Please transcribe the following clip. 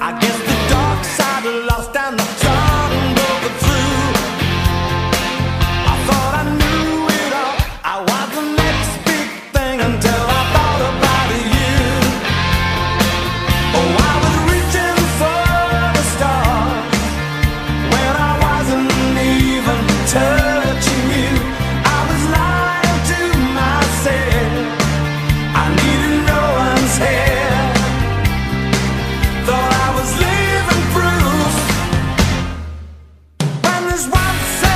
I guess. as one